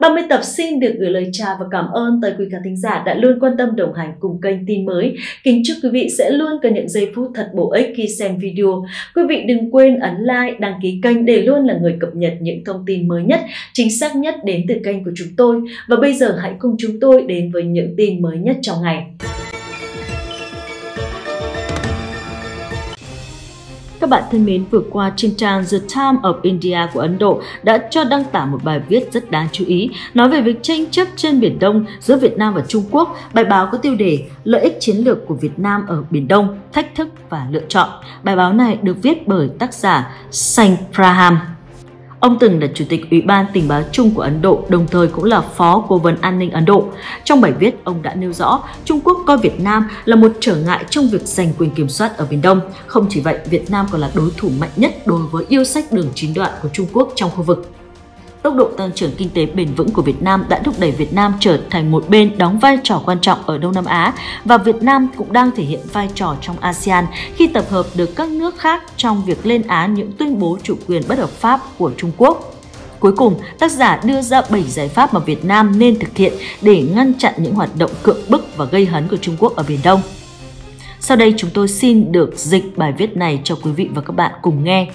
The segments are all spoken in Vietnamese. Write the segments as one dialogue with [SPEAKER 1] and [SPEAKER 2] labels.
[SPEAKER 1] 30 tập xin được gửi lời chào và cảm ơn tới quý khán thính giả đã luôn quan tâm đồng hành cùng kênh tin mới. Kính chúc quý vị sẽ luôn có những giây phút thật bổ ích khi xem video. Quý vị đừng quên ấn like, đăng ký kênh để luôn là người cập nhật những thông tin mới nhất, chính xác nhất đến từ kênh của chúng tôi. Và bây giờ hãy cùng chúng tôi đến với những tin mới nhất trong ngày. Các bạn thân mến, vừa qua trên trang The Times of India của Ấn Độ đã cho đăng tải một bài viết rất đáng chú ý nói về việc tranh chấp trên Biển Đông giữa Việt Nam và Trung Quốc. Bài báo có tiêu đề Lợi ích chiến lược của Việt Nam ở Biển Đông, thách thức và lựa chọn. Bài báo này được viết bởi tác giả Sanh Praham. Ông từng là Chủ tịch Ủy ban Tình báo chung của Ấn Độ, đồng thời cũng là Phó Cố vấn An ninh Ấn Độ. Trong bài viết, ông đã nêu rõ Trung Quốc coi Việt Nam là một trở ngại trong việc giành quyền kiểm soát ở Biển Đông. Không chỉ vậy, Việt Nam còn là đối thủ mạnh nhất đối với yêu sách đường chín đoạn của Trung Quốc trong khu vực tốc độ tăng trưởng kinh tế bền vững của Việt Nam đã thúc đẩy Việt Nam trở thành một bên đóng vai trò quan trọng ở Đông Nam Á và Việt Nam cũng đang thể hiện vai trò trong ASEAN khi tập hợp được các nước khác trong việc lên án những tuyên bố chủ quyền bất hợp pháp của Trung Quốc. Cuối cùng, tác giả đưa ra 7 giải pháp mà Việt Nam nên thực hiện để ngăn chặn những hoạt động cưỡng bức và gây hấn của Trung Quốc ở Biển Đông. Sau đây chúng tôi xin được dịch bài viết này cho quý vị và các bạn cùng nghe.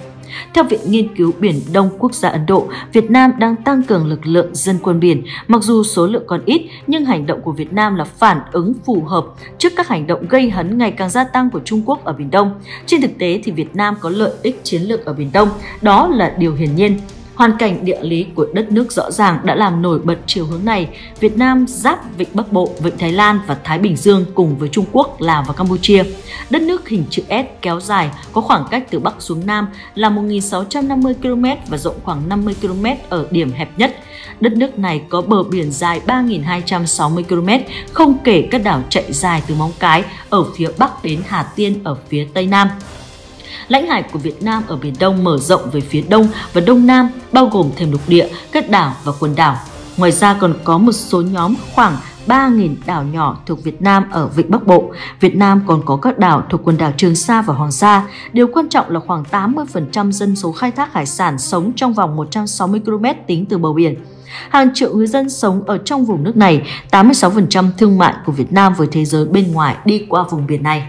[SPEAKER 1] Theo Viện Nghiên cứu Biển Đông Quốc gia Ấn Độ, Việt Nam đang tăng cường lực lượng dân quân biển. Mặc dù số lượng còn ít, nhưng hành động của Việt Nam là phản ứng phù hợp trước các hành động gây hấn ngày càng gia tăng của Trung Quốc ở Biển Đông. Trên thực tế thì Việt Nam có lợi ích chiến lược ở Biển Đông, đó là điều hiển nhiên. Hoàn cảnh địa lý của đất nước rõ ràng đã làm nổi bật chiều hướng này. Việt Nam giáp Vịnh Bắc Bộ, Vịnh Thái Lan và Thái Bình Dương cùng với Trung Quốc, Lào và Campuchia. Đất nước hình chữ S kéo dài có khoảng cách từ Bắc xuống Nam là 1.650 km và rộng khoảng 50 km ở điểm hẹp nhất. Đất nước này có bờ biển dài 3.260 km, không kể các đảo chạy dài từ Móng Cái ở phía Bắc đến Hà Tiên ở phía Tây Nam. Lãnh hải của Việt Nam ở Biển Đông mở rộng về phía Đông và Đông Nam, bao gồm thêm lục địa, các đảo và quần đảo. Ngoài ra còn có một số nhóm khoảng 3.000 đảo nhỏ thuộc Việt Nam ở Vịnh Bắc Bộ. Việt Nam còn có các đảo thuộc quần đảo Trường Sa và Hoàng Sa. Điều quan trọng là khoảng 80% dân số khai thác hải sản sống trong vòng 160 km tính từ bờ biển. Hàng triệu người dân sống ở trong vùng nước này, 86% thương mại của Việt Nam với thế giới bên ngoài đi qua vùng biển này.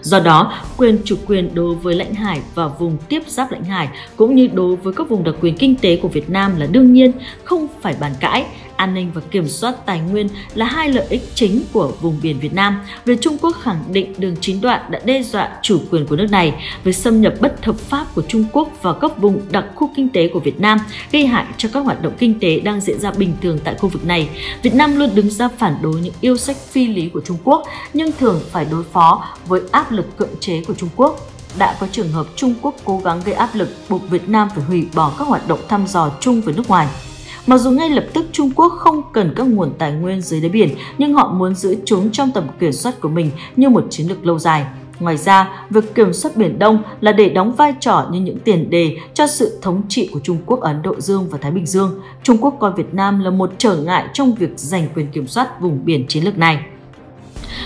[SPEAKER 1] Do đó, quyền chủ quyền đối với lãnh hải và vùng tiếp giáp lãnh hải cũng như đối với các vùng đặc quyền kinh tế của Việt Nam là đương nhiên, không phải bàn cãi an ninh và kiểm soát tài nguyên là hai lợi ích chính của vùng biển Việt Nam. Việc Trung Quốc khẳng định đường chín đoạn đã đe dọa chủ quyền của nước này, việc xâm nhập bất hợp pháp của Trung Quốc vào các vùng đặc khu kinh tế của Việt Nam gây hại cho các hoạt động kinh tế đang diễn ra bình thường tại khu vực này. Việt Nam luôn đứng ra phản đối những yêu sách phi lý của Trung Quốc, nhưng thường phải đối phó với áp lực cưỡng chế của Trung Quốc đã có trường hợp Trung Quốc cố gắng gây áp lực buộc Việt Nam phải hủy bỏ các hoạt động thăm dò chung với nước ngoài. Mặc dù ngay lập tức Trung Quốc không cần các nguồn tài nguyên dưới đáy biển, nhưng họ muốn giữ chúng trong tầm kiểm soát của mình như một chiến lược lâu dài. Ngoài ra, việc kiểm soát Biển Đông là để đóng vai trò như những tiền đề cho sự thống trị của Trung Quốc ở Ấn Độ Dương và Thái Bình Dương. Trung Quốc coi Việt Nam là một trở ngại trong việc giành quyền kiểm soát vùng biển chiến lược này.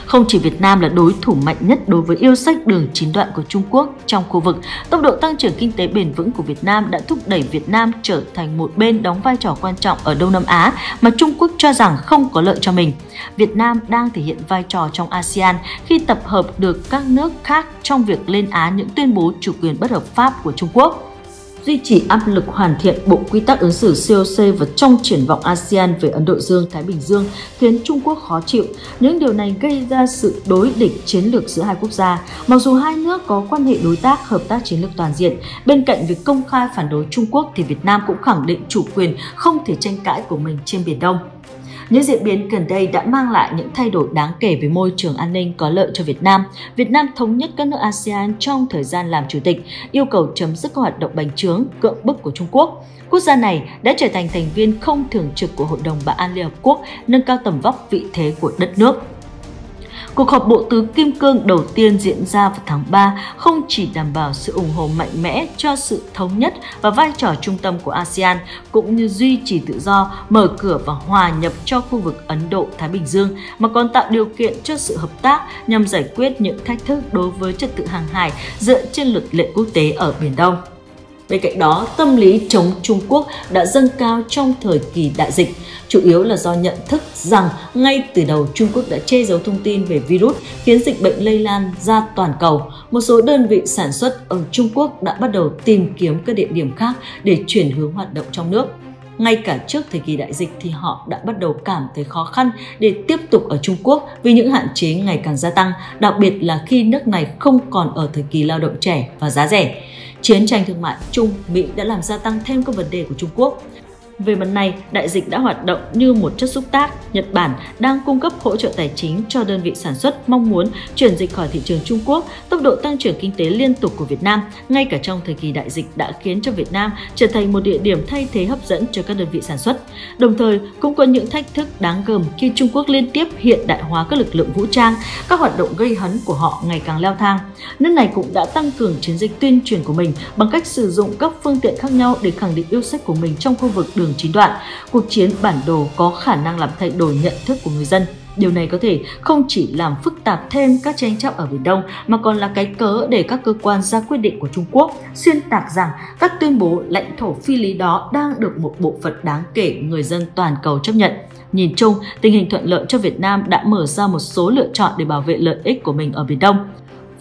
[SPEAKER 1] Không chỉ Việt Nam là đối thủ mạnh nhất đối với yêu sách đường chín đoạn của Trung Quốc trong khu vực, tốc độ tăng trưởng kinh tế bền vững của Việt Nam đã thúc đẩy Việt Nam trở thành một bên đóng vai trò quan trọng ở Đông Nam Á mà Trung Quốc cho rằng không có lợi cho mình. Việt Nam đang thể hiện vai trò trong ASEAN khi tập hợp được các nước khác trong việc lên án những tuyên bố chủ quyền bất hợp pháp của Trung Quốc duy trì áp lực hoàn thiện bộ quy tắc ứng xử COC và trong triển vọng ASEAN về Ấn Độ Dương-Thái Bình Dương khiến Trung Quốc khó chịu. Những điều này gây ra sự đối địch chiến lược giữa hai quốc gia. Mặc dù hai nước có quan hệ đối tác, hợp tác chiến lược toàn diện, bên cạnh việc công khai phản đối Trung Quốc thì Việt Nam cũng khẳng định chủ quyền không thể tranh cãi của mình trên Biển Đông. Những diễn biến gần đây đã mang lại những thay đổi đáng kể về môi trường an ninh có lợi cho Việt Nam. Việt Nam thống nhất các nước ASEAN trong thời gian làm chủ tịch, yêu cầu chấm dứt các hoạt động bành trướng, cưỡng bức của Trung Quốc. Quốc gia này đã trở thành thành viên không thường trực của Hội đồng Bảo an Liên Hợp Quốc, nâng cao tầm vóc vị thế của đất nước. Cuộc họp Bộ Tứ Kim Cương đầu tiên diễn ra vào tháng 3 không chỉ đảm bảo sự ủng hộ mạnh mẽ cho sự thống nhất và vai trò trung tâm của ASEAN, cũng như duy trì tự do, mở cửa và hòa nhập cho khu vực Ấn Độ-Thái Bình Dương, mà còn tạo điều kiện cho sự hợp tác nhằm giải quyết những thách thức đối với trật tự hàng hải dựa trên luật lệ quốc tế ở Biển Đông. Bên cạnh đó, tâm lý chống Trung Quốc đã dâng cao trong thời kỳ đại dịch, chủ yếu là do nhận thức rằng ngay từ đầu Trung Quốc đã che giấu thông tin về virus khiến dịch bệnh lây lan ra toàn cầu. Một số đơn vị sản xuất ở Trung Quốc đã bắt đầu tìm kiếm các địa điểm khác để chuyển hướng hoạt động trong nước. Ngay cả trước thời kỳ đại dịch thì họ đã bắt đầu cảm thấy khó khăn để tiếp tục ở Trung Quốc vì những hạn chế ngày càng gia tăng, đặc biệt là khi nước này không còn ở thời kỳ lao động trẻ và giá rẻ. Chiến tranh thương mại Trung Mỹ đã làm gia tăng thêm các vấn đề của Trung Quốc. Về mặt này, đại dịch đã hoạt động như một chất xúc tác. Nhật Bản đang cung cấp hỗ trợ tài chính cho đơn vị sản xuất mong muốn chuyển dịch khỏi thị trường Trung Quốc. Tốc độ tăng trưởng kinh tế liên tục của Việt Nam, ngay cả trong thời kỳ đại dịch đã khiến cho Việt Nam trở thành một địa điểm thay thế hấp dẫn cho các đơn vị sản xuất. Đồng thời, cũng có những thách thức đáng gờm khi Trung Quốc liên tiếp hiện đại hóa các lực lượng vũ trang, các hoạt động gây hấn của họ ngày càng leo thang. Nước này cũng đã tăng cường chiến dịch tuyên truyền của mình bằng cách sử dụng các phương tiện khác nhau để khẳng định yêu sách của mình trong khu vực đường đường chín đoạn, cuộc chiến bản đồ có khả năng làm thay đổi nhận thức của người dân. Điều này có thể không chỉ làm phức tạp thêm các tranh chấp ở Biển Đông mà còn là cái cớ để các cơ quan ra quyết định của Trung Quốc xuyên tạc rằng các tuyên bố lãnh thổ phi lý đó đang được một bộ phận đáng kể người dân toàn cầu chấp nhận. Nhìn chung, tình hình thuận lợi cho Việt Nam đã mở ra một số lựa chọn để bảo vệ lợi ích của mình ở Biển Đông.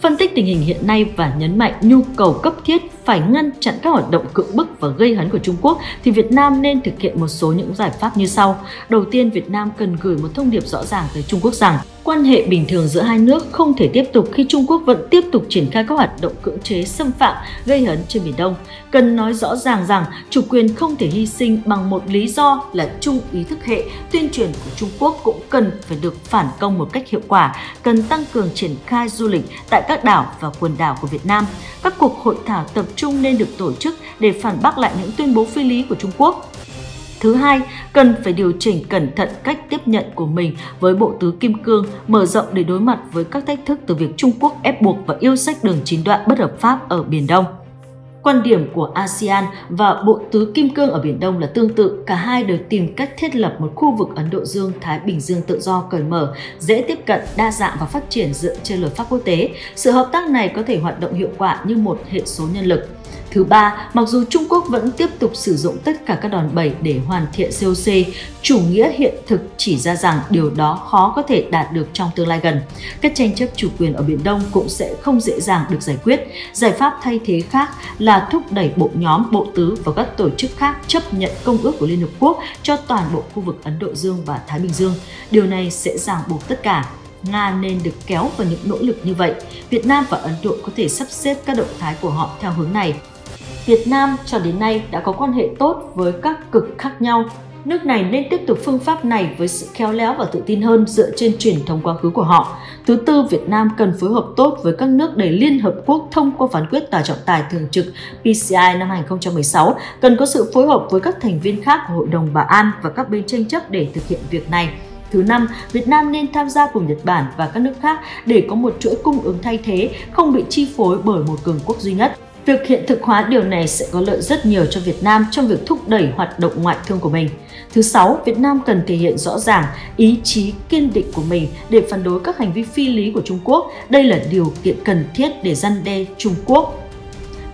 [SPEAKER 1] Phân tích tình hình hiện nay và nhấn mạnh nhu cầu cấp thiết phải ngăn chặn các hoạt động cưỡng bức và gây hấn của Trung Quốc thì Việt Nam nên thực hiện một số những giải pháp như sau. Đầu tiên, Việt Nam cần gửi một thông điệp rõ ràng tới Trung Quốc rằng quan hệ bình thường giữa hai nước không thể tiếp tục khi Trung Quốc vẫn tiếp tục triển khai các hoạt động cưỡng chế xâm phạm gây hấn trên Biển Đông. Cần nói rõ ràng rằng chủ quyền không thể hy sinh bằng một lý do là chung ý thức hệ, tuyên truyền của Trung Quốc cũng cần phải được phản công một cách hiệu quả, cần tăng cường triển khai du lịch tại các đảo và quần đảo của Việt Nam. Các cuộc hội thảo tập trung nên được tổ chức để phản bác lại những tuyên bố phi lý của Trung Quốc. Thứ hai, cần phải điều chỉnh cẩn thận cách tiếp nhận của mình với bộ tứ kim cương, mở rộng để đối mặt với các thách thức từ việc Trung Quốc ép buộc và yêu sách đường chín đoạn bất hợp pháp ở Biển Đông. Quan điểm của ASEAN và Bộ Tứ Kim Cương ở Biển Đông là tương tự, cả hai đều tìm cách thiết lập một khu vực Ấn Độ Dương-Thái Bình Dương tự do cởi mở, dễ tiếp cận, đa dạng và phát triển dựa trên luật pháp quốc tế. Sự hợp tác này có thể hoạt động hiệu quả như một hệ số nhân lực. Thứ ba, mặc dù Trung Quốc vẫn tiếp tục sử dụng tất cả các đòn bẩy để hoàn thiện COC, chủ nghĩa hiện thực chỉ ra rằng điều đó khó có thể đạt được trong tương lai gần. Các tranh chấp chủ quyền ở Biển Đông cũng sẽ không dễ dàng được giải quyết. Giải pháp thay thế khác là thúc đẩy bộ nhóm, bộ tứ và các tổ chức khác chấp nhận công ước của Liên Hợp Quốc cho toàn bộ khu vực Ấn Độ Dương và Thái Bình Dương. Điều này sẽ ràng buộc tất cả Nga nên được kéo vào những nỗ lực như vậy. Việt Nam và Ấn Độ có thể sắp xếp các động thái của họ theo hướng này. Việt Nam cho đến nay đã có quan hệ tốt với các cực khác nhau. Nước này nên tiếp tục phương pháp này với sự khéo léo và tự tin hơn dựa trên truyền thống quá khứ của họ. Thứ tư, Việt Nam cần phối hợp tốt với các nước để Liên Hợp Quốc thông qua phán quyết tòa trọng tài thường trực PCI năm 2016, cần có sự phối hợp với các thành viên khác của Hội đồng Bảo an và các bên tranh chấp để thực hiện việc này. Thứ năm, Việt Nam nên tham gia cùng Nhật Bản và các nước khác để có một chuỗi cung ứng thay thế, không bị chi phối bởi một cường quốc duy nhất. Việc hiện thực hóa điều này sẽ có lợi rất nhiều cho Việt Nam trong việc thúc đẩy hoạt động ngoại thương của mình. Thứ sáu, Việt Nam cần thể hiện rõ ràng ý chí kiên định của mình để phản đối các hành vi phi lý của Trung Quốc. Đây là điều kiện cần thiết để răn đe Trung Quốc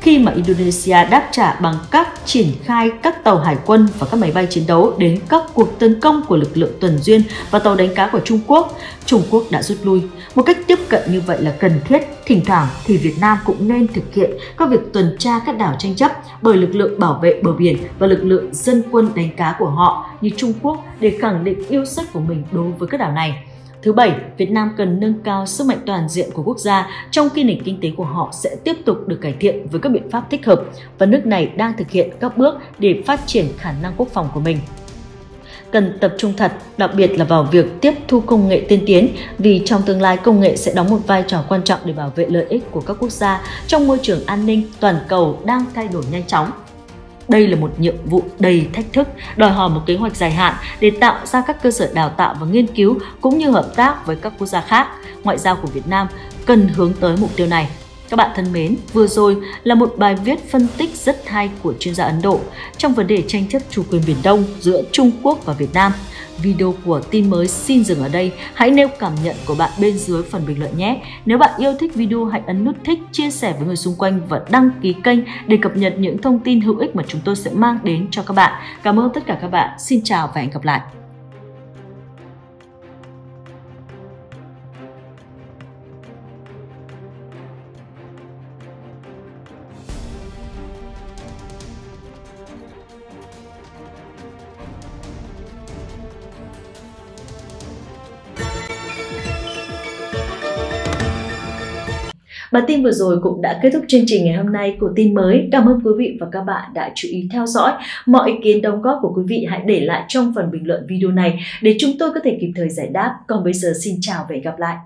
[SPEAKER 1] khi mà Indonesia đáp trả bằng các triển khai các tàu hải quân và các máy bay chiến đấu đến các cuộc tấn công của lực lượng tuần duyên và tàu đánh cá của Trung Quốc, Trung Quốc đã rút lui. Một cách tiếp cận như vậy là cần thiết, thỉnh thoảng thì Việt Nam cũng nên thực hiện các việc tuần tra các đảo tranh chấp bởi lực lượng bảo vệ bờ biển và lực lượng dân quân đánh cá của họ như Trung Quốc để khẳng định yêu sách của mình đối với các đảo này. Thứ bảy, Việt Nam cần nâng cao sức mạnh toàn diện của quốc gia trong khi nền kinh tế của họ sẽ tiếp tục được cải thiện với các biện pháp thích hợp và nước này đang thực hiện các bước để phát triển khả năng quốc phòng của mình cần tập trung thật, đặc biệt là vào việc tiếp thu công nghệ tiên tiến vì trong tương lai công nghệ sẽ đóng một vai trò quan trọng để bảo vệ lợi ích của các quốc gia trong môi trường an ninh toàn cầu đang thay đổi nhanh chóng. Đây là một nhiệm vụ đầy thách thức, đòi hỏi một kế hoạch dài hạn để tạo ra các cơ sở đào tạo và nghiên cứu cũng như hợp tác với các quốc gia khác. Ngoại giao của Việt Nam cần hướng tới mục tiêu này. Các bạn thân mến, vừa rồi là một bài viết phân tích rất hay của chuyên gia Ấn Độ trong vấn đề tranh chấp chủ quyền Biển Đông giữa Trung Quốc và Việt Nam video của tin mới xin dừng ở đây. Hãy nêu cảm nhận của bạn bên dưới phần bình luận nhé. Nếu bạn yêu thích video hãy ấn nút thích, chia sẻ với người xung quanh và đăng ký kênh để cập nhật những thông tin hữu ích mà chúng tôi sẽ mang đến cho các bạn. Cảm ơn tất cả các bạn. Xin chào và hẹn gặp lại. Bản tin vừa rồi cũng đã kết thúc chương trình ngày hôm nay của tin mới. Cảm ơn quý vị và các bạn đã chú ý theo dõi. Mọi ý kiến đóng góp của quý vị hãy để lại trong phần bình luận video này để chúng tôi có thể kịp thời giải đáp. Còn bây giờ xin chào và hẹn gặp lại.